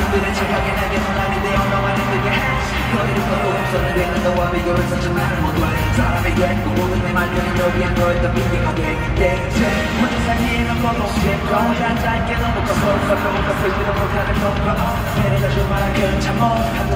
그들의 저녁에 내게 허락이 되어 너와 내 그게 거리를 걷고 없었는데 난 너와 비교를 썼죠 나는 모두 아는 사람에게 꼭 모든 내 말들은 너비한 너였던 빈대하게 대체 환상이 이런 건 없이 거울한 짧게 넘어가 서울과 서울과 쓸데없는 못하는 것과 내려다 줄 만한 그런 참어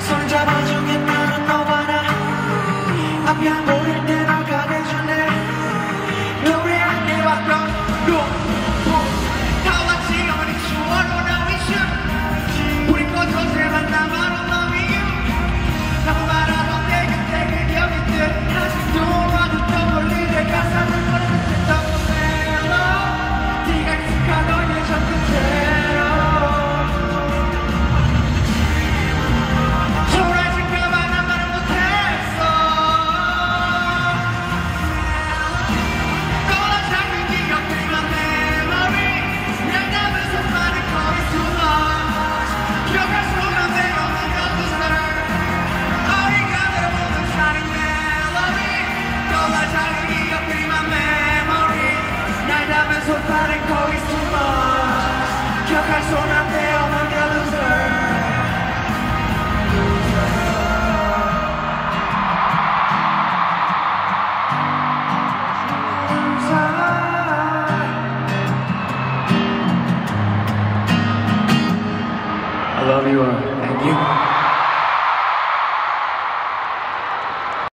손 잡아주겠다는 너와 나. 앞양 I love you uh, all. Thank you.